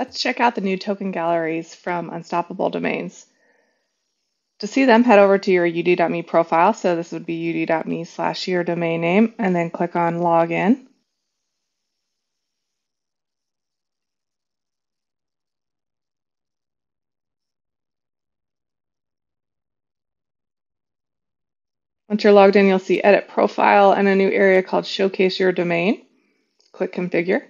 Let's check out the new token galleries from Unstoppable Domains. To see them, head over to your ud.me profile. So this would be ud.me slash your domain name, and then click on Login. Once you're logged in, you'll see Edit Profile and a new area called Showcase Your Domain. Click Configure.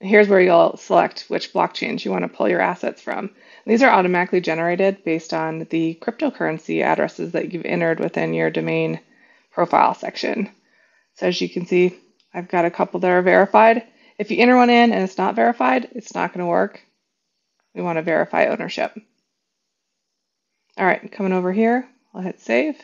Here's where you'll select which blockchains you want to pull your assets from. These are automatically generated based on the cryptocurrency addresses that you've entered within your domain profile section. So as you can see, I've got a couple that are verified. If you enter one in and it's not verified, it's not going to work. We want to verify ownership. All right, coming over here, I'll hit save.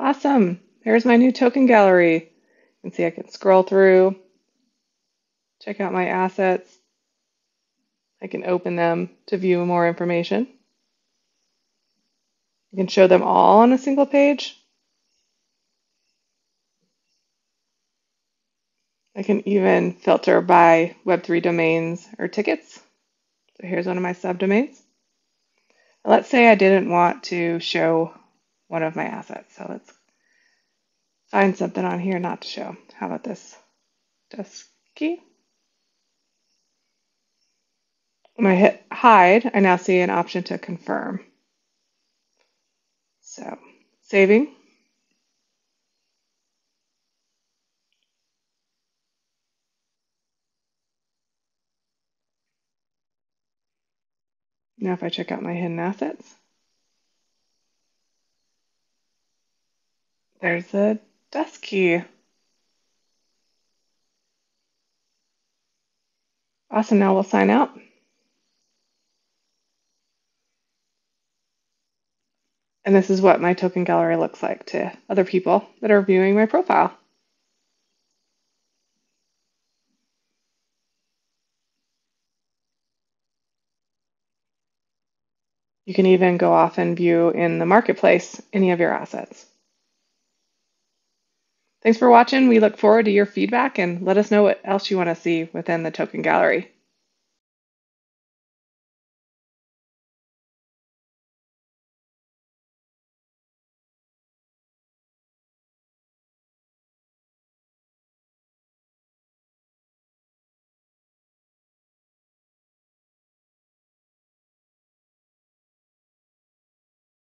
Awesome. Here's my new token gallery. You can see I can scroll through, check out my assets. I can open them to view more information. I can show them all on a single page. I can even filter by Web3 domains or tickets. So here's one of my subdomains. Let's say I didn't want to show one of my assets. So let's find something on here not to show. How about this? Dusky. When I hit hide, I now see an option to confirm. So saving. Now if I check out my hidden assets, there's a desk key. Awesome, now we'll sign out. And this is what my token gallery looks like to other people that are viewing my profile. You can even go off and view in the marketplace any of your assets. Thanks for watching. We look forward to your feedback and let us know what else you want to see within the token gallery.